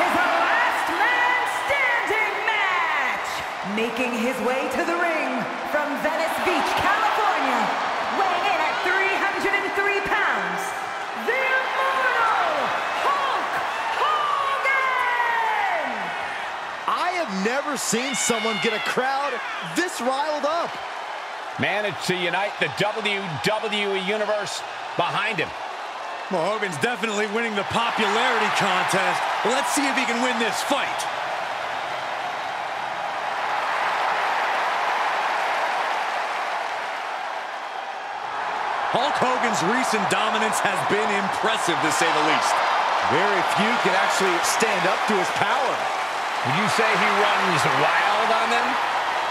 is a last man standing match. Making his way to the ring from Venice Beach, California, weighing in at 303 pounds, the immortal Hulk Hogan! I have never seen someone get a crowd this riled up. Managed to unite the WWE Universe behind him. Well, Hogan's definitely winning the popularity contest. Let's see if he can win this fight. Hulk Hogan's recent dominance has been impressive, to say the least. Very few can actually stand up to his power. Would you say he runs wild on them?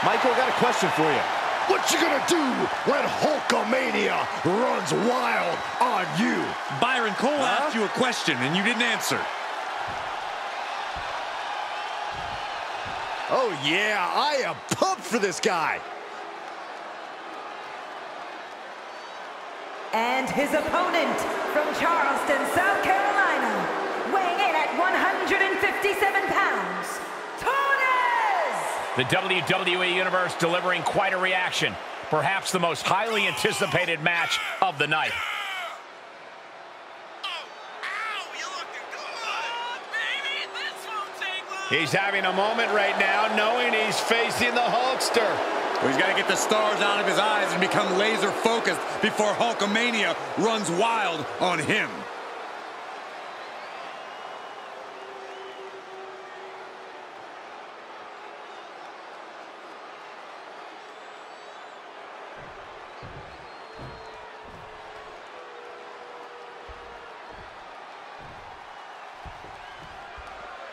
Michael, got a question for you. What you gonna do when Hulkamania runs wild on you? Byron Cole Huh? asked you a question, and you didn't answer. Oh, yeah, I am pumped for this guy. And his opponent from Charleston, South Carolina, weighing in at 157 pounds, Torres! The WWE Universe delivering quite a reaction. Perhaps the most highly anticipated match of the night. He's having a moment right now knowing he's facing the Hulkster. Well, he's got to get the stars out of his eyes and become laser focused before Hulkamania runs wild on him.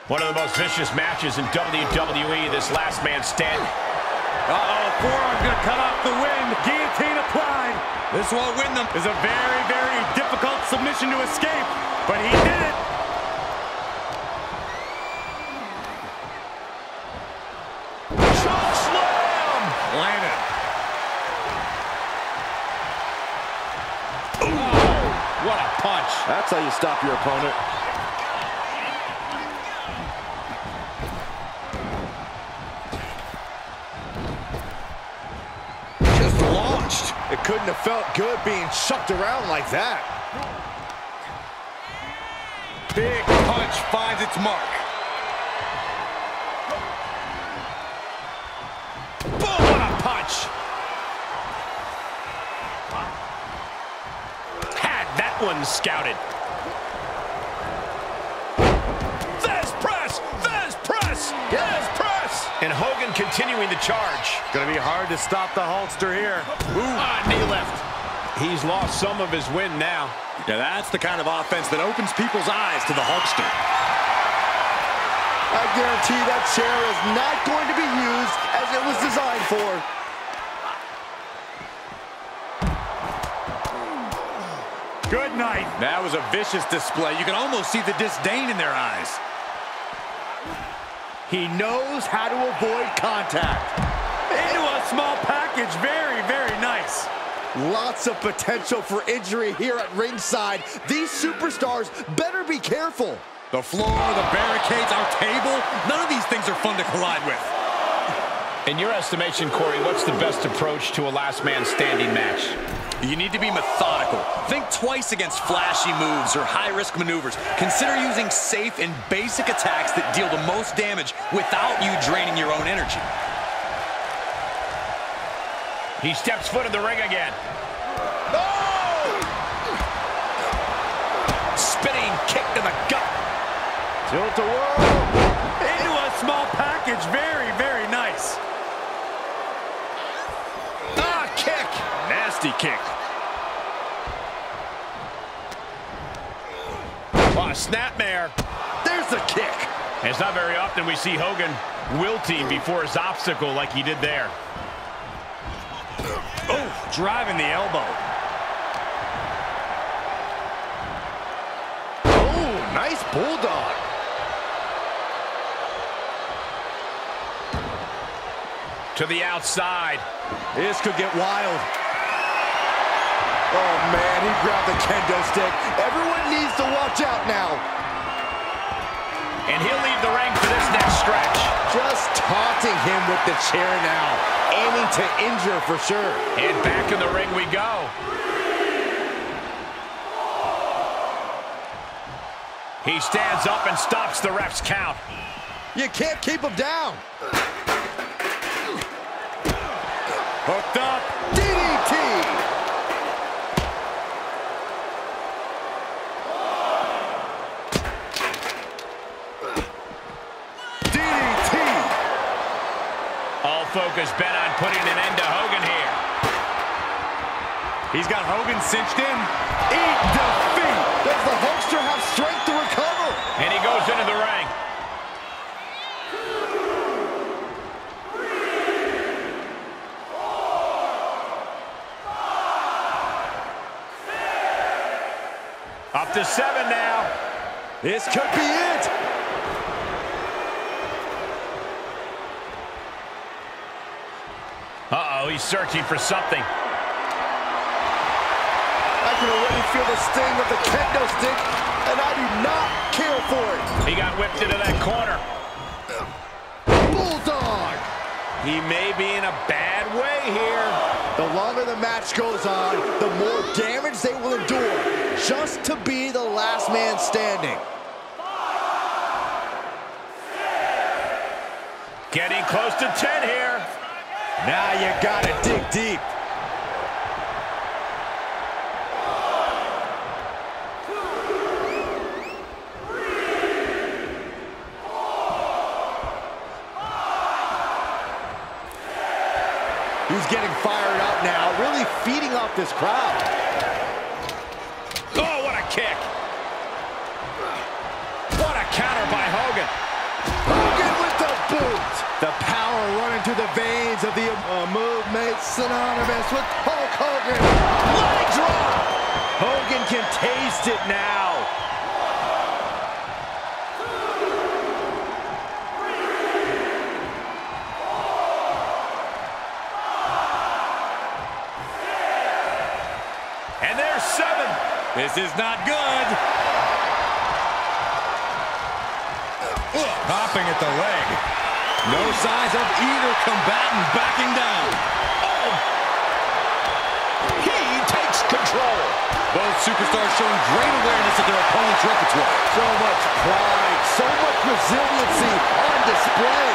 One of the most vicious matches in WWE, this last man standing. Uh-oh, forearm's gonna cut off the wind. Guillotine applied. This won't win them. It's a very, very difficult submission to escape, but he did it. Choke slam! Landed. Oh, what a punch. That's how you stop your opponent. Couldn't have felt good being chucked around like that. Big punch finds its mark. Boom, what a punch. Had that one scouted. There's press! There's press! There's press! And Hogan continuing the charge. Gonna be hard to stop the Hulkster here. Ah, knee left. He's lost some of his wind now. Yeah, that's the kind of offense that opens people's eyes to the Hulkster. I guarantee that chair is not going to be used as it was designed for. Good night. That was a vicious display. You can almost see the disdain in their eyes. He knows how to avoid contact. Into a small package. Very, very nice. Lots of potential for injury here at ringside. These superstars better be careful. The floor, the barricades, our table, none of these things are fun to collide with. In your estimation, Corey, what's the best approach to a last man standing match? You need to be methodical. Think twice against flashy moves or high-risk maneuvers. Consider using safe and basic attacks that deal the most damage without you draining your own energy. He steps foot in the ring again. No! Spinning kick to the gut. Tilt the world. Into a small package. Very, very nice. Ah, kick. Nasty kick. Oh, snapmare. There's the kick. It's not very often we see Hogan wilting before his obstacle like he did there. Oh, driving the elbow. Oh, nice bulldog. To the outside. This could get wild. Oh, man, he grabbed the kendo stick. Everyone needs to watch out now. and he'll leave the ring for this next stretch. Just taunting him with the chair now, aiming to injure for sure. And back in the ring we go. He stands up and stops the ref's count. You can't keep him down. All focus bent on putting an end to Hogan here. He's got Hogan cinched in. Eat defeat. Does the Hulkster have strength to recover? And he goes into the ring. Up to seven now. This could be it. He's searching for something. I can already feel the sting of the kendo stick, and I do not care for it. He got whipped into that corner. Bulldog. He may be in a bad way here. The longer the match goes on, the more damage they will endure, just to be the last man standing. Getting close to 10 here. Now you gotta dig deep. He's getting fired up now, really feeding off this crowd. Oh, what a kick. What a counter by Hogan. Hogan with the boot. The power running through the veins of the uh, move made synonymous with Hulk Hogan. Leg drop. Hogan can taste it now. And there's seven. This is not good. Popping at the leg. No signs of either combatant backing down. Oh. He takes control. Both superstars showing great awareness of their opponent's repertoire. So much pride, so much resiliency on display.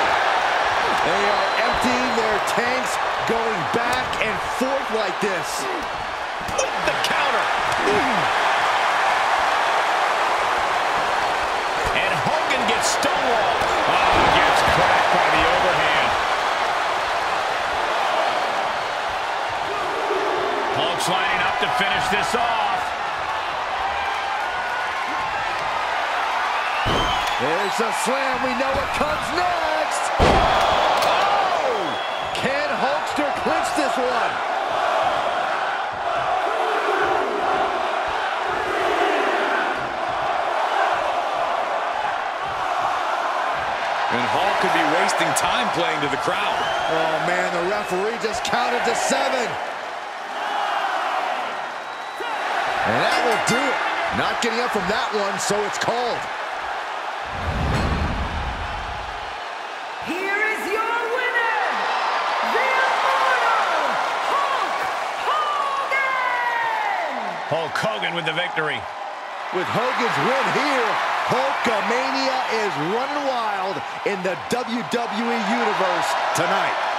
They are emptying their tanks, going back and forth like this. The counter. And Hogan gets stonewalled. Oh, gets cracked by the overhand. Hulk's lining up to finish this off. There's a slam. We know what comes next. Oh! Can Hulkster clinch this one? And Hall could be wasting time playing to the crowd. Oh, man, the referee just counted to seven. And that will do it. Not getting up from that one, so it's called. Here is your winner, the Immortal Hulk Hogan! Hulk Hogan with the victory. With Hogan's win here, Hulkamania is running wild in the WWE Universe tonight.